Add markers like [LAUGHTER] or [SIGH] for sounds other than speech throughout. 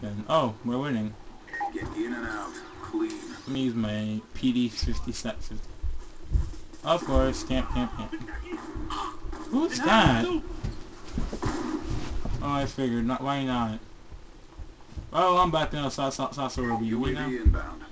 jump in. Oh, we're winning. Get in and out. Clean. Let me use my PD 57. Of course, camp, camp, camp. Who's that? Oh, I figured. Not why not? Oh, I'm back now. Assault assault assault sword will be me now. UAV inbound.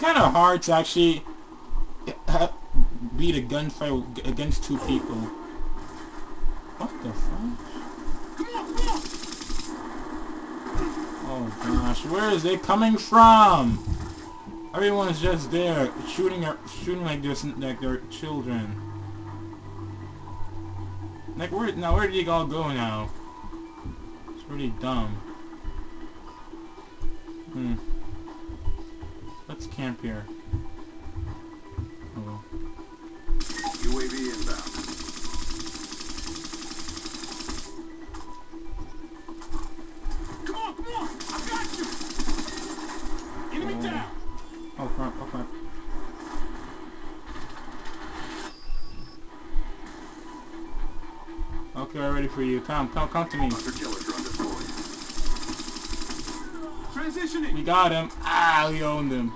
It's, kind of hard to actually beat a gunfight against two people. What the fuck? Oh gosh, where is it coming from? Everyone's just there shooting, shooting like this, like they're children. Like where now? Where did you all go now? It's really dumb. Hmm. Camp here. Oh. UAV inbound. Come on, come on! I got you! Enemy Oh. down! Oh! Oh crap! Okay, we're ready for you. Come, come, come to me. Hunter killer drone deployed. Transitioning! We got him. Ah, we owned him.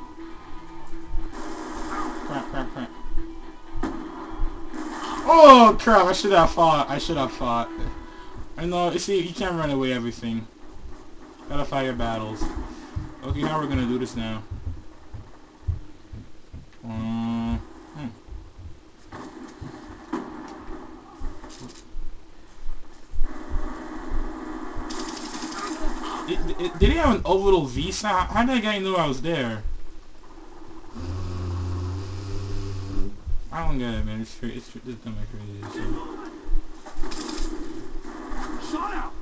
Oh crap! I should have fought. I should have fought. I know. You see, you can't run away everything. Gotta fight your battles. Okay, how we're gonna do this now? Um. Did, he have an orbital VSAT? How, how did that guy know I was there? Don't get it, man. It's crazy. It's, it's dumb like crazy. So. Shot out!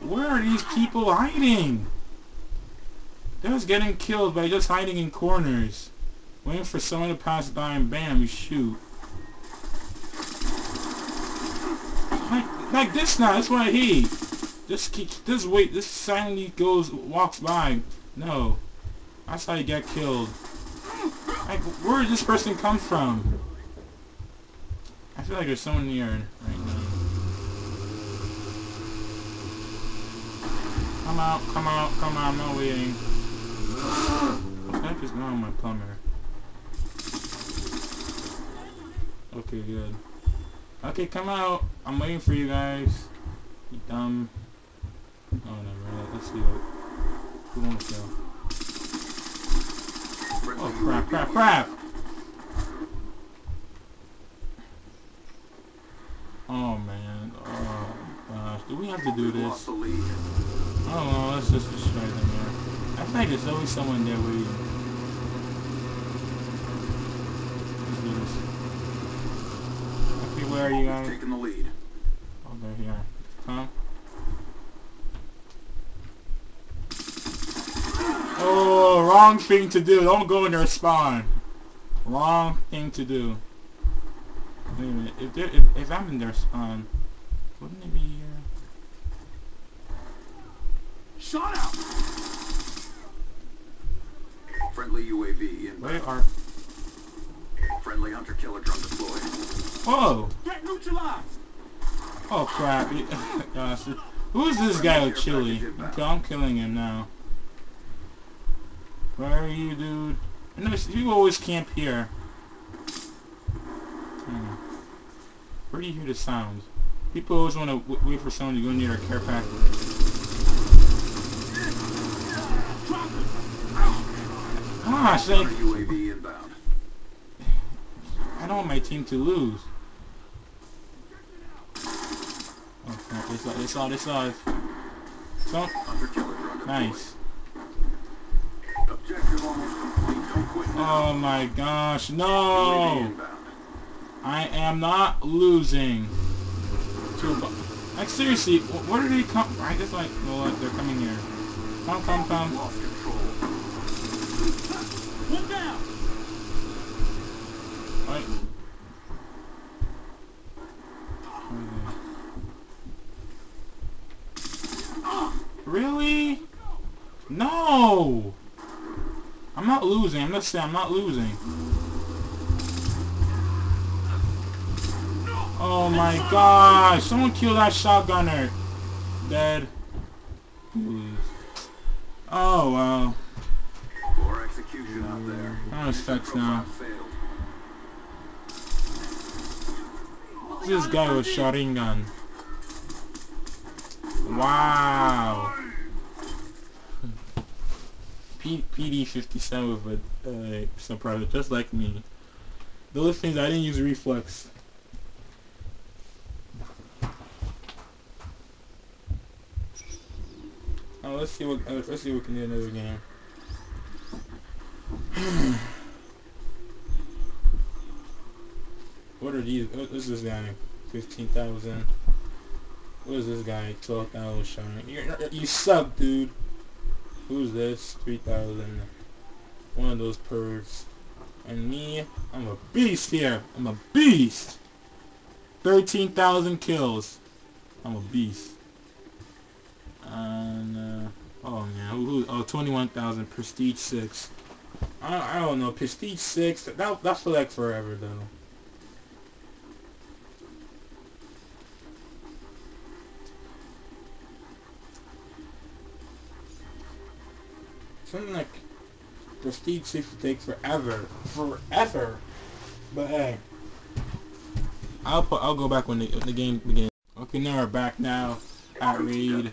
Where are these people hiding? They're just getting killed by just hiding in corners. Waiting for someone to pass by and bam, you shoot. Like, like this now, that's what I hate. Just keep, just wait, this silently goes, walks by. No. That's how you get killed. Like, where did this person come from? I feel like there's someone near right now. Come out, come out, come out, I'm not waiting. What the heck is going on my plumber? Okay, good. Okay, come out. I'm waiting for you guys. You dumb. Oh, never mind. Let's see what. Who won't kill? Friendly Oh, crap, crap, crap! Oh, man. Oh, gosh. Do we have to do this? lost the lead. I don't know, let's just destroy them here. I feel like there's always someone there waiting. Let's do this. Okay, where are you guys? Taking the lead. Oh, they're here. Come. Oh, wrong thing to do. Don't go in their spawn. Wrong thing to do. Wait a minute. If, they're- if, if I'm in their spawn, wouldn't it be here? Shot out! Friendly UAV Where inbound. are... Friendly hunter killer drone deployed. Whoa! Get neutralized! Oh crap. [LAUGHS] Gosh. Who's this guy with chili? Okay, I'm killing him now. Where are you, dude? And you always camp here. Hmm. Where do you hear the sound? People always want to wait for someone to go near our care pack. Gosh, like, UAV inbound. I don't want my team to lose. Oh, they saw, they saw, they saw. So, nice. Oh my gosh, no! I am not losing. To like seriously, wh- where did they come? I guess like, well, like, they're coming here. Come, come, come. Lost control. Right. Not losing. I'm just saying I'm not losing. Oh my gosh! Someone kill that shotgunner. Dead. Oh wow. Poor execution out there. Affects Profile now. This guy with shotting gun. Wow. P- PD57 with a uh, surprise, just like me. Those things I didn't use reflex. Oh, let's see what let's see what we can do in another game. [SIGHS] What are these? What is this guy? Fifteen thousand. What is this guy? Twelve thousand. You you suck, dude. Who's this? Three thousand. One of those pervs. And me, I'm a beast here. I'm a beast. Thirteen thousand kills. I'm a beast. And uh, oh man, who? Oh, twenty-one thousand. Prestige six. I, I don't know. Prestige six. That that feel like forever though. Something like Prestige 6 would take forever. Forever. But hey. I'll put, I'll go back when the, the game begins. Okay, now we're back now at Raid.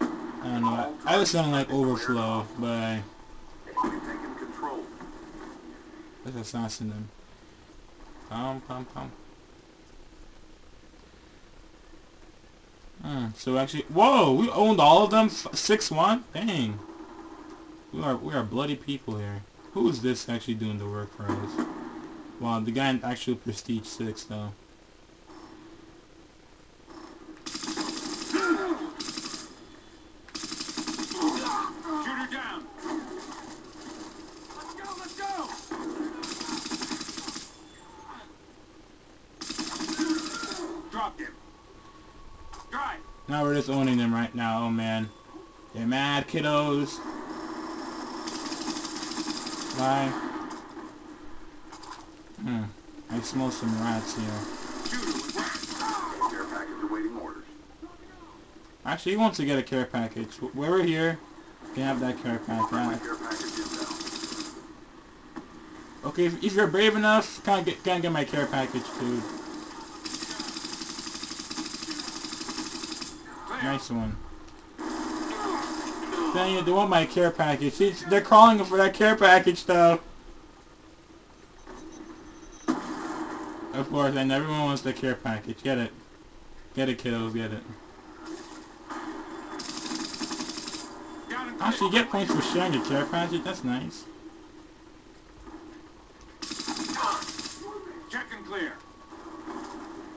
I don't know. I was sounding like Overflow, but let's assassin them. Pum pum pum. So actually, whoa, we owned all of them, six one. Dang, we are we are bloody people here. Who is this actually doing the work for us? Wow, the guy in actual prestige six though. Shooter down. Let's go, let's go. Dropped him. Drive. Now we're just owning them right now. Oh man, they're mad kiddos. Bye. Hmm, I smell some rats here. Shooter was wet. Care package awaiting orders. Actually, he wants to get a care package. We're here, you can have that care package. care package inbound. Okay, if, if you're brave enough, can I get can I get my care package too? Nice one. Dang it, they want my care package. See, they're calling for that care package though. Of course, and everyone wants the care package. Get it. Get it, kiddos, get it. Actually, get points for sharing your care package. That's nice. Check and clear.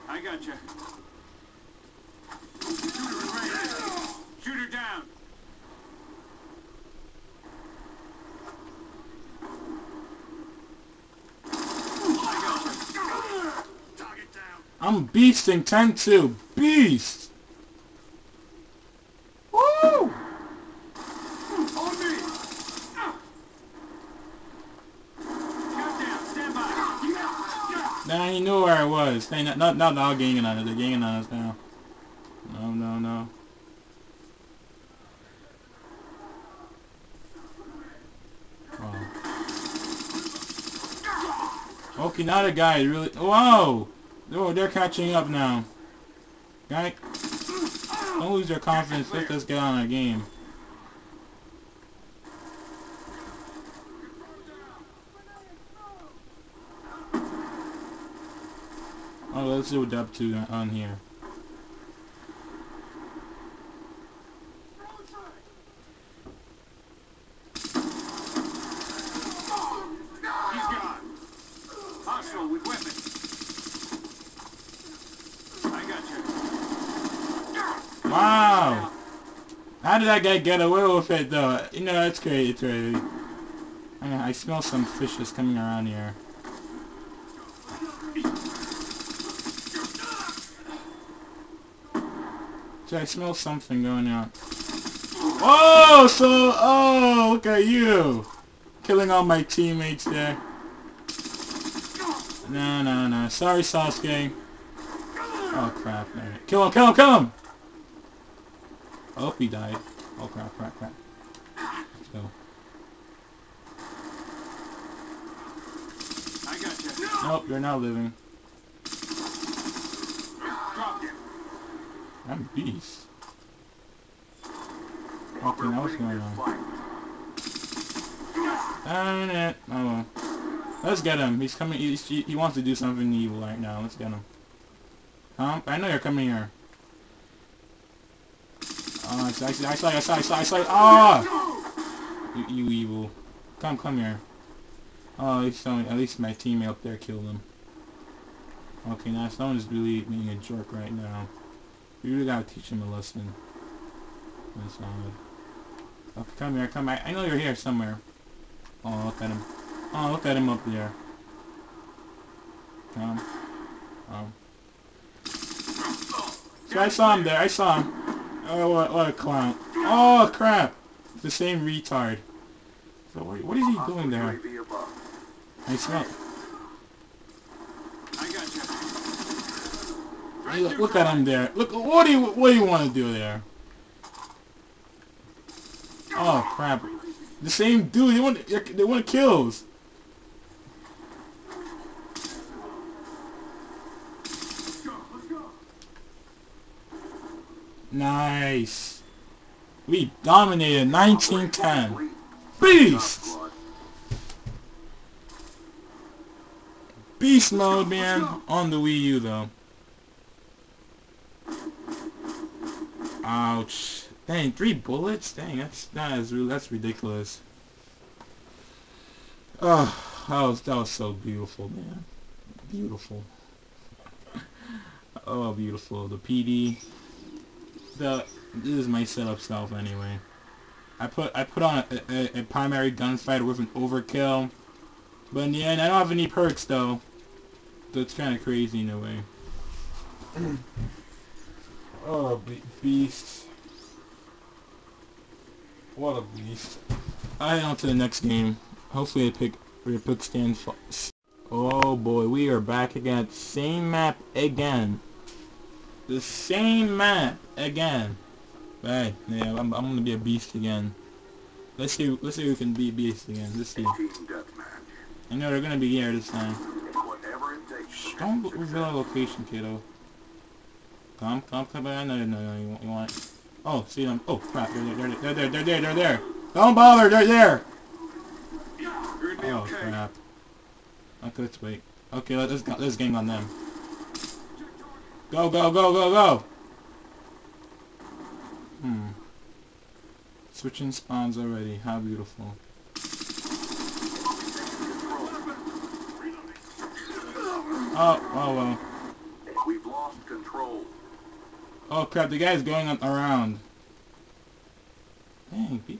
I got you. Shooter is ready. Shooter down. I got you. Target down. I'm beasting 10-2. Beast! Woo! On me. Countdown. Stand by. Nah, he knew where I was. Hey, not, not, not all ganging on us. They're ganging on us now. No, no, no. Now the guy really... Whoa! Oh, they're catching up now. Guy, don't lose your confidence. Let us get on our game. Oh, let's do a dub 2 on here. Wow. How did that guy get away with it though? You know, that's crazy, it's crazy. I, I smell some fishes coming around here. I smell something going on. Oh, so, oh, look at you. Killing all my teammates there. No, no, no. Sorry, Sasuke. Oh, crap, man. Kill him, kill him, kill him! I hope he died. Oh, crap, crap, crap. Let's go. I got you. Nope, you're not living. Drop it. I'm beast. We're Okay, now what's going on? fight. Darn it. Oh well. Let's get him. He's coming. He's, he, he wants to do something evil right now. Let's get him. Tom, I know you're coming here. Oh, I see, I see, I see, I see, I see. Oh! You, you evil. Come, come here. Oh, at least, someone, at least my teammate up there killed him. Okay, now someone's really being a jerk right now. We really gotta teach him a lesson. That's solid. Okay, come here, come. I, I know you're here somewhere. Oh, look at him. Oh, look at him up there. Come. Um. So I saw him there. I saw him. Oh, what, what a clown. Oh, crap. The same retard. So what, what is he doing there? I smell. I got you. Hey, look, look at him there. Look, what do you, what do you want to do there? Oh, crap. The same dude. They want, they want kills. Let's go. Let's go. Nice. We dominated 1910. Complete. Beast! Beast mode, man. On the Wii U, though. Ouch. Dang, three bullets? Dang, that's that is that's ridiculous. Oh, that was that was so beautiful, man. Beautiful. [LAUGHS] Oh, beautiful. The PD. The this is my setup self anyway. I put I put on a, a, a primary gunfighter with an overkill, but in the end I don't have any perks though. So it's kind of crazy in a way. [CLEARS THROAT] oh, be- beast! What a beast! Alright, on to the next game. Hopefully, I pick we pick stand. Oh boy, we are back again. Same map again. The same map again. Right, yeah, I'm, I'm gonna be a beast again. Let's see, let's see who can be beast again. Let's see. I know they're gonna be here this time. Don't reveal our location, kiddo. Come, come, come back. No, no, no, you, you want. Oh, see them. Oh, crap. They're there, they're there, they're there, they're there. Don't bother, they're there. Oh, crap. Okay, let's wait. Okay, let- let's let's gang on them. Go, go, go, go, go. Hmm. Switching spawns already. How beautiful. Oh, oh well. We've lost control. Oh crap, the guy's going around. Dang, be-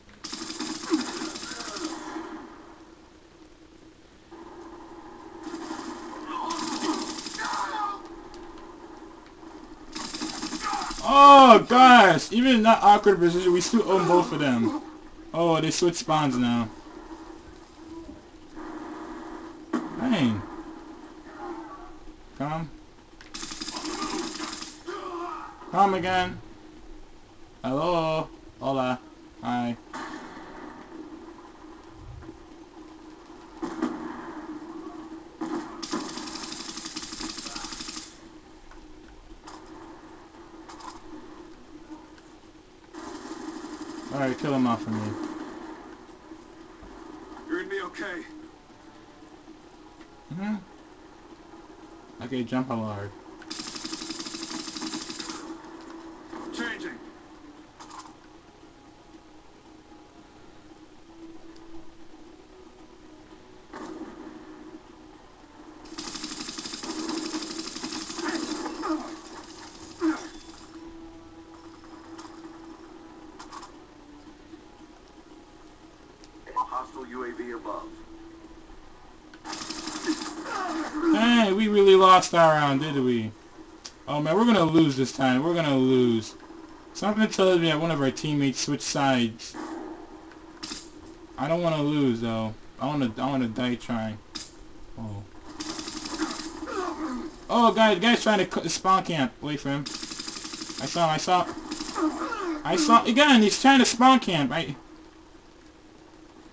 Gosh, even in that awkward position, we still own both of them. Oh, they switch spawns now. Dang. Come. Come again. Hello. Hola. Alright, kill him off for me. You're gonna be okay. hmm Okay, jump a hard. We really lost that round, did we? Oh man, we're gonna lose this time. We're gonna lose. Something tells me that one of our teammates switched sides. I don't want to lose though. I want to. I want to die trying. Oh. Oh, guys, guy's trying to spawn camp. Wait for him. I saw him. I saw. I saw again. He's trying to spawn camp. I.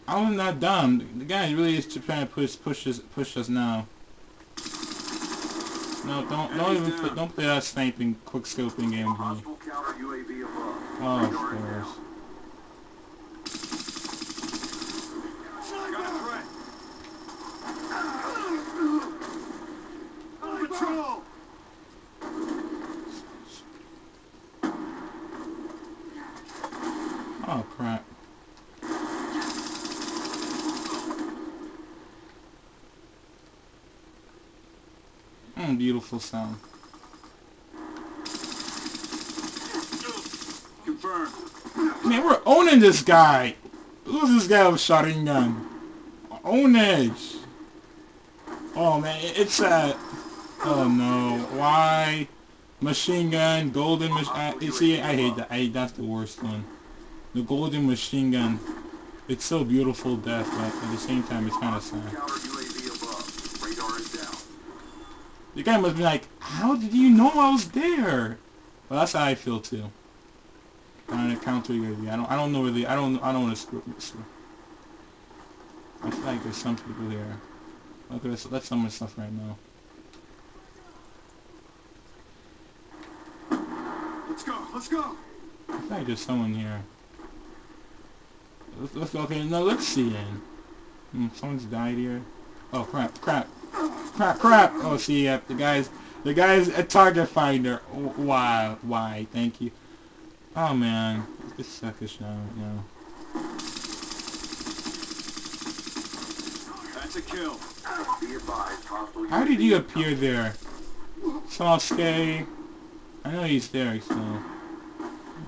I'm not dumb. The guy really is trying to push push us push us now. No, don't don't even put, don't play that sniping quick scoping game. above. Oh, of course. Oh crap. Beautiful sound. Man, we're owning this guy. Who's this guy with shotgun gun? Ownage. Oh man, it's uh Oh no, why? Machine gun, golden machine. See, I hate that. I that's the worst one. The golden machine gun. It's so beautiful, death, but at the same time, it's kind of sad. Counter UAV above. Radar is down. The guy must be like, how did you know I was there? Well, that's how I feel too. Trying to counter. I don't. I don't know really. I don't. I don't want to screw. screw. I feel like there's some people here. Okay, let's let someone stuff right now. Let's go. Let's go. I feel like there's someone here. Let's, let's go. Okay, no, let's see then. Hmm, someone's died here. Oh crap! Crap! Crap! [LAUGHS] Ah, crap! Oh, see, yeah, the guy's the guy's a target finder. Why? Why? Thank you. Oh man, this suckish now. now. That's a kill. Be advised, hostile How did you appear there? Sasuke. I know he's there, so.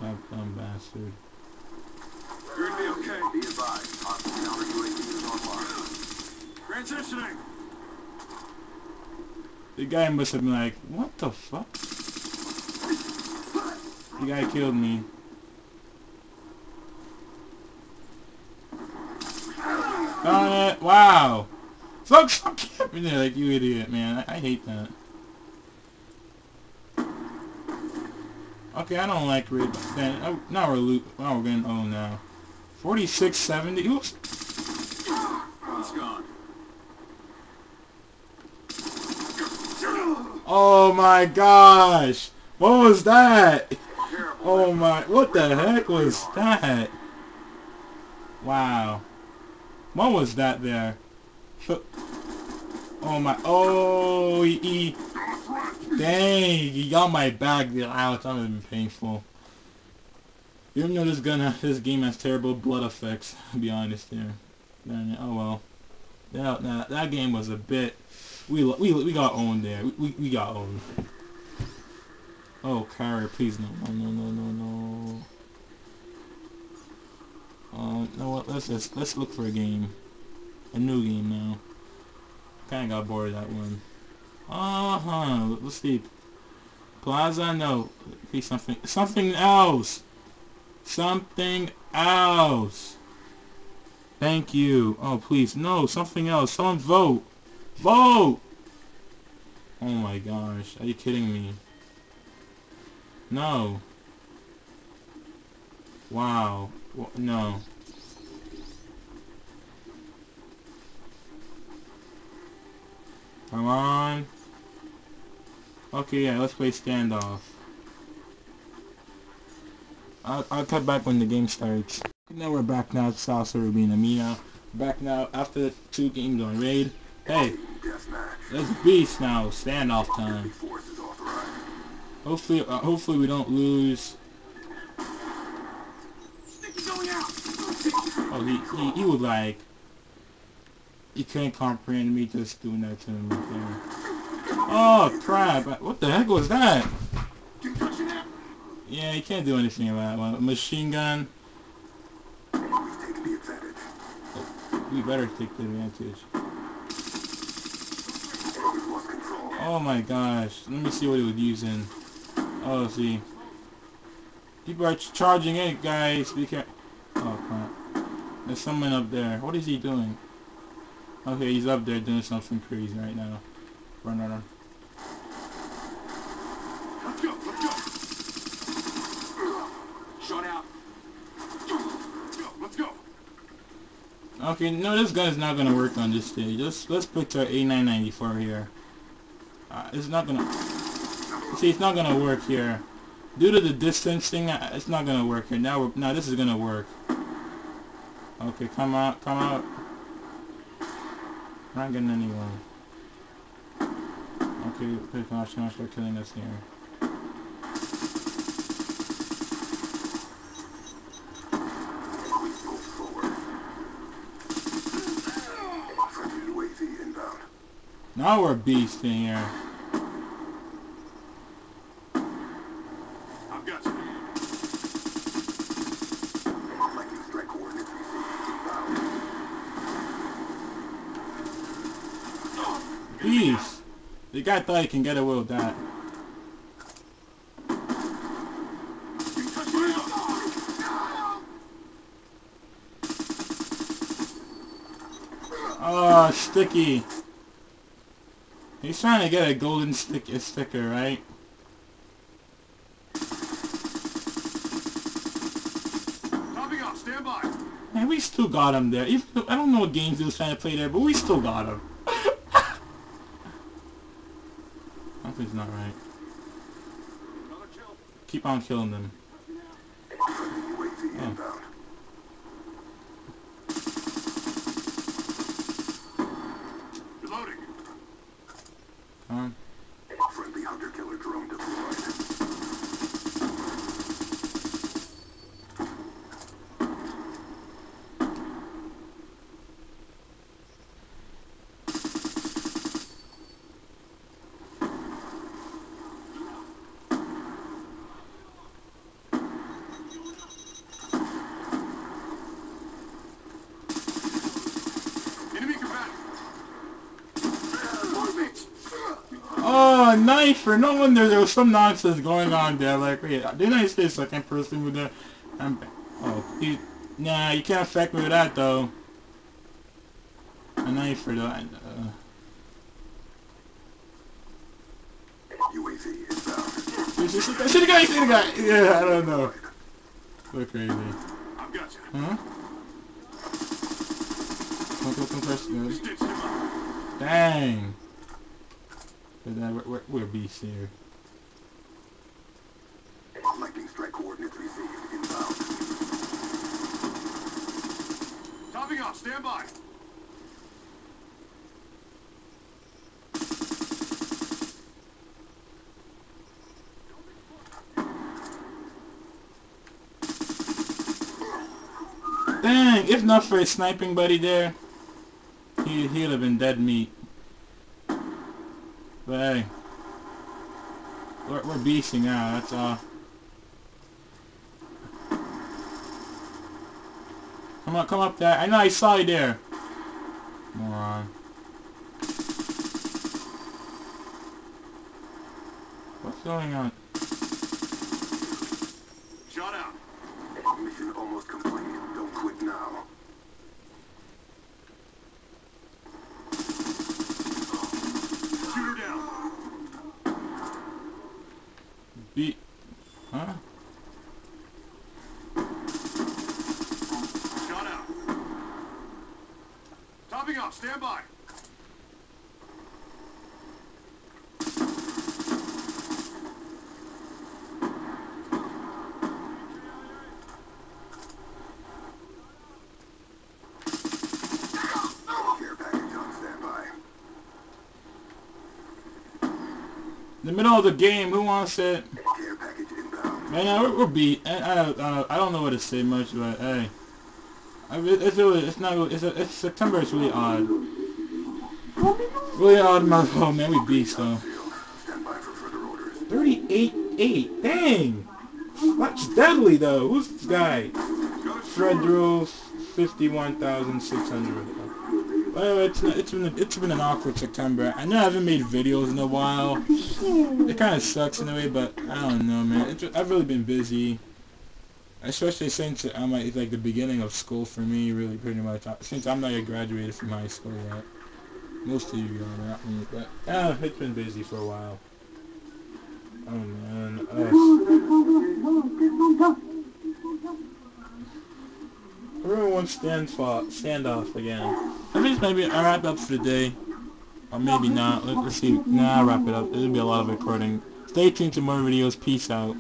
That dumb bastard. You're gonna be okay. Be advised, hostile counter UAV is online. Transitioning. The guy must have been like, what the fuck? The guy killed me. Darn it! Wow! Stop, stop camping there like you idiot, man. I, I hate that. Okay, I don't like red. Then oh, now we're loot. Now we're getting oh now. Forty-six seventy. Oops. Oh my gosh! What was that? Oh my, what the heck was that? Wow. What was that there? Oh my, oh, he, he- dang, he got my back that would have been painful. Even though this gun, this game has terrible blood effects, [LAUGHS] to be honest here. Oh well. That, that, that game was a bit, we, we, we got owned there. We, we, got owned. Oh, carrier, please no, no, no, no, no, no. Um, you know what? Let's just let's look for a game, a new game now. Kind of got bored of that one. Uh huh. Let's see. Plaza, no. Okay, something, something else. Something else. Thank you. Oh, please, no, something else. Someone vote. Vote. Oh my gosh, are you kidding me? No. Wow. No. Come on. Okay, yeah, let's play standoff. I'll, I'll cut back when the game starts. Now we're back now, Sasori Obinna Mii. Back now after two games on raid. Hey, Let's beast now. Standoff time. Hopefully, uh, hopefully we don't lose. Oh, he, he, he was like, he couldn't comprehend me just doing that to him there. Oh, crap. What the heck was that? Yeah, he can't do anything about that. Machine gun, we better take the advantage. We've lost control. Oh my gosh. Let me see what he was using. Oh, see. People are ch- charging it, guys. Be careful. Oh, crap. There's someone up there. What is he doing? Okay, he's up there doing something crazy right now. Run, run, run. Let's go, let's go. Shot out. Let's go, let's go. Okay, no, this gun is not gonna work on this stage. Let's let's put our A994 here. Uh, it's not gonna. See, it's not gonna work here. Due to the distance thing, uh, it's not gonna work here. Now, we're, now this is gonna work. Okay, come out, come out. Not getting anyone. Okay, put caution, I'll start killing us here. We go forward. Friendly UAV inbound. Now we're beasting here. I've got you. Lightning strike coordinates. Beast. The guy thought he can get away with that. You touch my arm. Oh, sticky. He's trying to get a golden stick a sticker, right? Topping off, stand by. Man, we still got him there. Even though- I don't know what games he was trying to play there, but we still got him. [LAUGHS] Something's not right. Keep on killing them. Friendly UAV Oh. inbound. Reloading. Come on. Friendly hunter-killer drone deployed. Enemy combatant. Movement. Oh, knifer! No wonder there was some nonsense going on there. Like, wait, didn't I say second person with the... I'm, oh, he, nah, you can't affect me with that, though. A knifer, though. I- Uh, UAV inbound. see, the guy, see the guy! Yeah, I don't know. So crazy. I've got you. Huh? Come, come, come, first. Good. Stitched him up. Dang! Then we're, we're, we're beasts here. Lightning strike coordinates received inbound. Topping off, stand by. Dang! If not for his sniping buddy there, he, he'd have been dead meat. But hey. We're, we're beasting now, that's all. Come on, come up there. I know I saw you there. Moron. What's going on? Shot out. Mission almost complete. Don't quit now. Shoot her down. Be... Huh? Shot out. Topping off, stand by. Care package on standby. In the middle of the game, who wants it? Man, uh, we're, beat. I, I, uh, I don't know what to say much, but hey. It's really, it's not, it's, it's September, it's really odd. Really odd month, oh man, we beast though. Orders. 38-8, dang! That's deadly though, who's this guy? Go to Fred Rules, 51,600. Well, it's it's been it's been an awkward September. I know I haven't made videos in a while. It kind of sucks in a way, but I don't know, man. It's, I've really been busy, especially since I'm it's like the beginning of school for me, really pretty much. Since I'm not yet graduated from high school yet. Most of you are, not me, but uh, it's been busy for a while. Oh man, uh, everyone stand for stand off again. I think maybe I wrap up for the day. Or maybe not. Let, let's see. Nah, I'll wrap it up. It'll be a lot of recording. Stay tuned to more videos. Peace out.